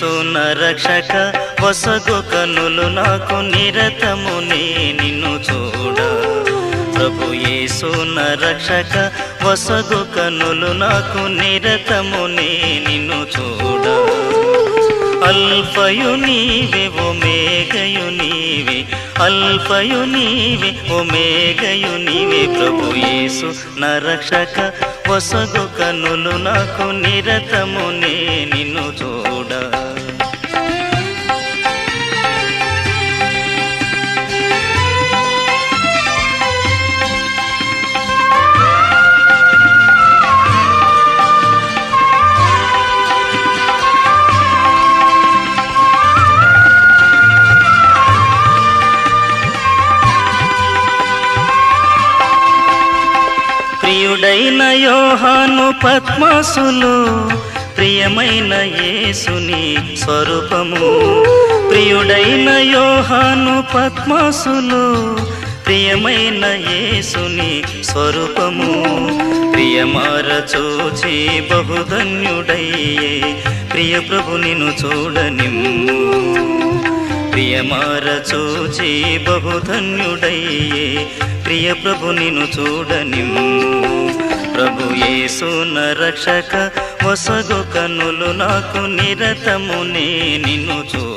యేసున రక్షక వసగు కనులు నాకు నిరతము నే నిన్ను చూడ. ప్రభు యేసున రక్షక వసగు కనులు నాకు నిరతము నే నిన్ను చూడ. అల్ఫయు నీవే ఒమేగయు నీవే అల్ఫయు నీవే ఒమేగయు నీవే. ప్రభు యేసు నరక్షక వసగు కనులు నాకు నిరతము నే నిన్ను చూ ప్రియుడైన యోహాను పద్మాసులు ప్రియమైన యేసుని స్వరూపము. ప్రియుడైన యోహాను పద్మాసులు ప్రియమైన యేసుని స్వరూపము. ప్రియమార చూచి బహుధన్యుడయ్యే ప్రియ ప్రభు నిన్ను చూడనిమ్ము. ప్రియమార చూచి బహుధన్యుడయ్యే ప్రియ ప్రభు నిను చూడనిమ్ము. ప్రభు యేసున రక్షక వసగు కనులు నాకు నిరతము నే నిన్ను చూ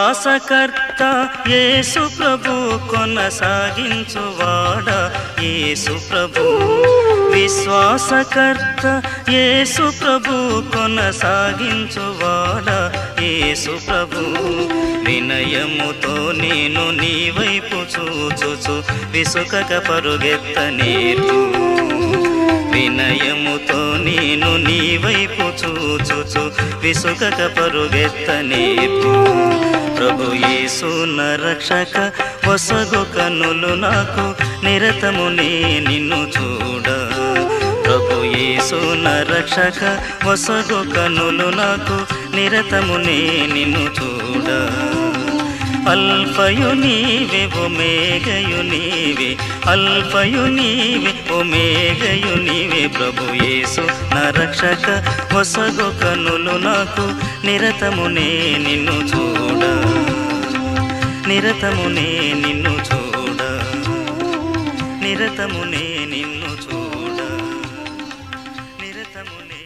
విశ్వాసకర్త యేసు ప్రభు కొనసాగించువాడ. యేసు ప్రభు. విశ్వాసకర్త యేసు ప్రభు కొనసాగించువాడ. యేసు ప్రభు. వినయముతో నేను నీ వైపు చూచుచు విసుకక పరుగెత్త నేర్పు. వినయముతో నేను నీ వైపు చూచుచు. విసుకక పరుగెత్త నేర్పు ప్రభు యేసున రక్షక వసగు కనులు నాకు నిరతము నే నిన్ను చూడ. ప్రభు యేసున రక్షక వసగు కనులు నాకు నిరతము నే నిన్ను చూడ. అల్పయు నీవే ఒమేగయు నీవే. ప్రభు యేసు నా రక్షక కొసగు కనులు నాకు నిరతమునే నిన్ను చూడ. నిరతమునే నిన్ను చూడ. నిరతమునే నిన్ను చూడ. నిరతమునే